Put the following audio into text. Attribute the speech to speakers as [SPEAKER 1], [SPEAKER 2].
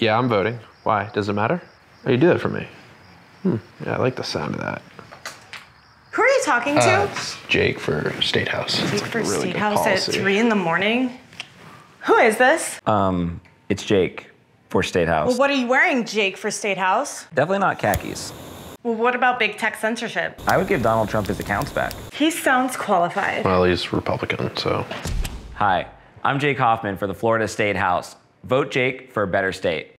[SPEAKER 1] Yeah, I'm voting. Why? Does it matter? Oh, you do that for me. Hmm. Yeah, I like the sound of that.
[SPEAKER 2] Who are you talking to?
[SPEAKER 1] Uh, it's Jake for State House.
[SPEAKER 2] Jake
[SPEAKER 1] like
[SPEAKER 2] for
[SPEAKER 1] really
[SPEAKER 2] State
[SPEAKER 1] House
[SPEAKER 2] House at three in the morning. Who is this?
[SPEAKER 3] Um, it's Jake for State House.
[SPEAKER 2] well, what are you wearing, Jake for State House?
[SPEAKER 3] Definitely not khakis.
[SPEAKER 2] Well, what about big tech censorship?
[SPEAKER 3] I would give Donald Trump his accounts back.
[SPEAKER 2] He sounds qualified.
[SPEAKER 1] Well, he's Republican, so.
[SPEAKER 3] Hi, I'm Jake Hoffman for the Florida State House. Vote Jake for a better state.